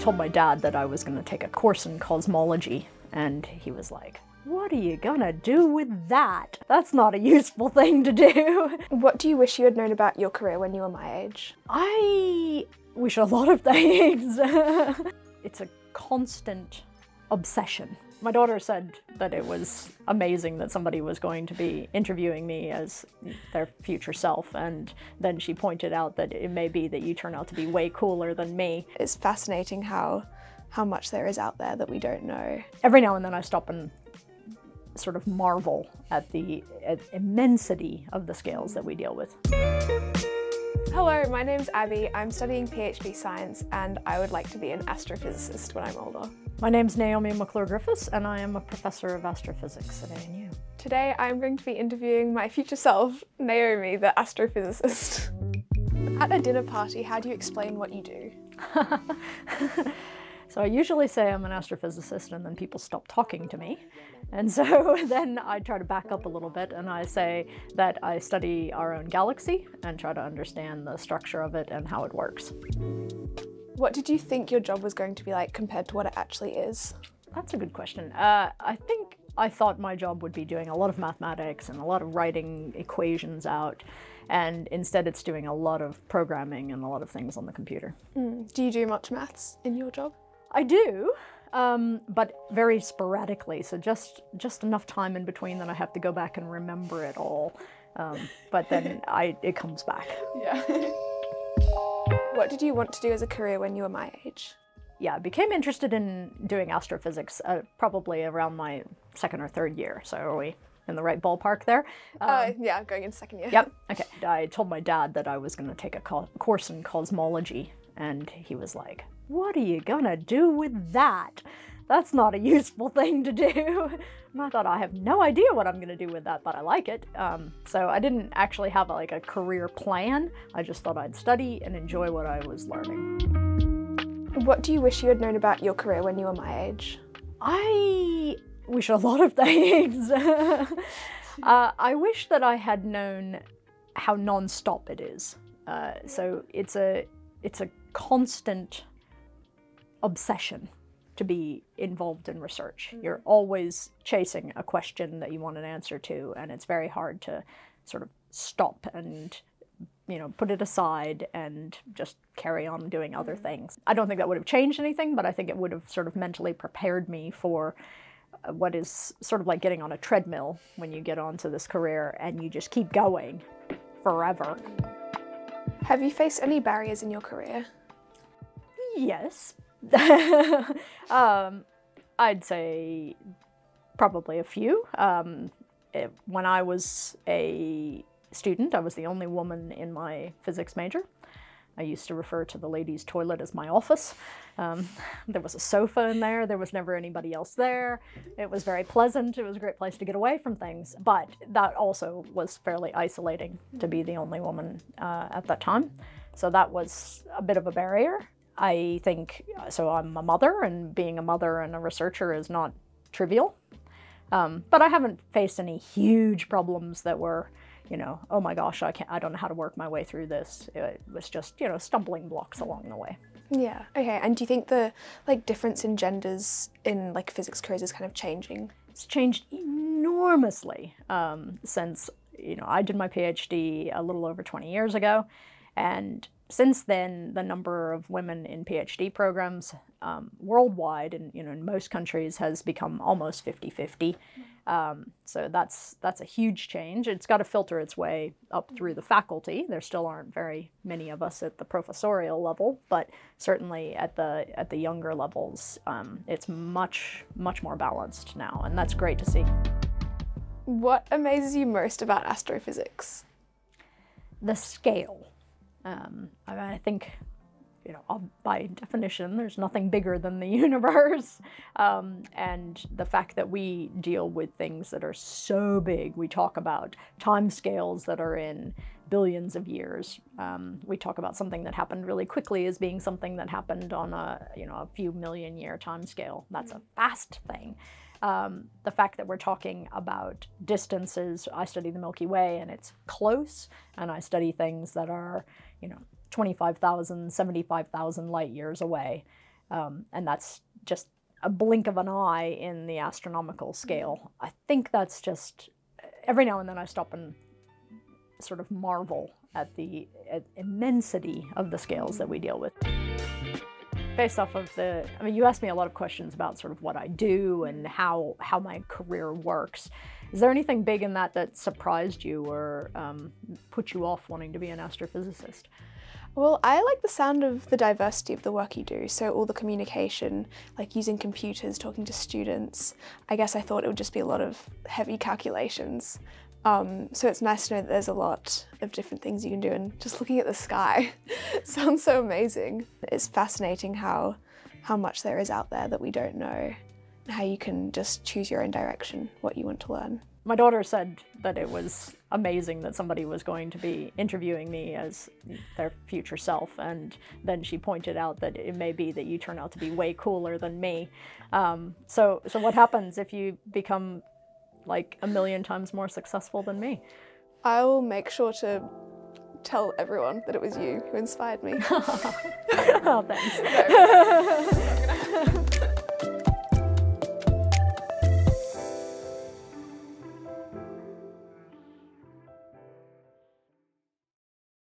told my dad that I was going to take a course in cosmology, and he was like, what are you gonna do with that? That's not a useful thing to do. What do you wish you had known about your career when you were my age? I wish a lot of things. it's a constant obsession. My daughter said that it was amazing that somebody was going to be interviewing me as their future self, and then she pointed out that it may be that you turn out to be way cooler than me. It's fascinating how how much there is out there that we don't know. Every now and then I stop and sort of marvel at the at immensity of the scales that we deal with. Hello, my name's Abby. I'm studying PhB science and I would like to be an astrophysicist when I'm older. My name's Naomi McClure Griffiths and I am a professor of astrophysics at ANU. Today I'm going to be interviewing my future self, Naomi, the astrophysicist. At a dinner party, how do you explain what you do? So I usually say I'm an astrophysicist and then people stop talking to me. And so then I try to back up a little bit and I say that I study our own galaxy and try to understand the structure of it and how it works. What did you think your job was going to be like compared to what it actually is? That's a good question. Uh, I think I thought my job would be doing a lot of mathematics and a lot of writing equations out and instead it's doing a lot of programming and a lot of things on the computer. Mm. Do you do much maths in your job? I do, um, but very sporadically. So just just enough time in between that I have to go back and remember it all. Um, but then I it comes back. Yeah. what did you want to do as a career when you were my age? Yeah, I became interested in doing astrophysics uh, probably around my second or third year. So are we in the right ballpark there? Um, uh, yeah, going in second year. Yep. Okay. I told my dad that I was going to take a course in cosmology, and he was like, what are you gonna do with that? That's not a useful thing to do. and I thought, I have no idea what I'm gonna do with that, but I like it. Um, so I didn't actually have a, like a career plan. I just thought I'd study and enjoy what I was learning. What do you wish you had known about your career when you were my age? I wish a lot of things. uh, I wish that I had known how non-stop it is. Uh, so it's a it's a constant obsession to be involved in research. Mm. You're always chasing a question that you want an answer to, and it's very hard to sort of stop and you know put it aside and just carry on doing other mm. things. I don't think that would have changed anything, but I think it would have sort of mentally prepared me for uh, what is sort of like getting on a treadmill when you get onto this career and you just keep going forever. Have you faced any barriers in your career? Yes, um, I'd say probably a few. Um, it, when I was a student, I was the only woman in my physics major. I used to refer to the ladies' toilet as my office. Um, there was a sofa in there. There was never anybody else there. It was very pleasant. It was a great place to get away from things. But that also was fairly isolating to be the only woman uh, at that time. So that was a bit of a barrier. I think, so I'm a mother, and being a mother and a researcher is not trivial. Um, but I haven't faced any huge problems that were, you know, oh my gosh, I can't, I don't know how to work my way through this. It was just, you know, stumbling blocks along the way. Yeah. Okay. And do you think the like difference in genders in like physics careers is kind of changing? It's changed enormously um, since you know I did my PhD a little over 20 years ago, and since then, the number of women in PhD programs um, worldwide, and you know, in most countries, has become almost 50-50. Um, so that's that's a huge change. It's got to filter its way up through the faculty. There still aren't very many of us at the professorial level, but certainly at the at the younger levels, um, it's much much more balanced now, and that's great to see. What amazes you most about astrophysics? The scale. Um, I, mean, I think, you know, by definition, there's nothing bigger than the universe. Um, and the fact that we deal with things that are so big, we talk about time scales that are in billions of years. Um, we talk about something that happened really quickly as being something that happened on a, you know, a few million year time scale. That's a fast thing. Um, the fact that we're talking about distances, I study the Milky Way and it's close, and I study things that are, you know, 25,000, 75,000 light years away. Um, and that's just a blink of an eye in the astronomical scale. I think that's just every now and then I stop and sort of marvel at the at immensity of the scales that we deal with. Based off of the, I mean, you asked me a lot of questions about sort of what I do and how how my career works. Is there anything big in that that surprised you or um, put you off wanting to be an astrophysicist? Well, I like the sound of the diversity of the work you do. So all the communication, like using computers, talking to students. I guess I thought it would just be a lot of heavy calculations. Um, so it's nice to know that there's a lot of different things you can do and just looking at the sky sounds so amazing. It's fascinating how, how much there is out there that we don't know how you can just choose your own direction, what you want to learn. My daughter said that it was amazing that somebody was going to be interviewing me as their future self, and then she pointed out that it may be that you turn out to be way cooler than me. Um, so, so what happens if you become like a million times more successful than me? I will make sure to tell everyone that it was you who inspired me. oh, thanks.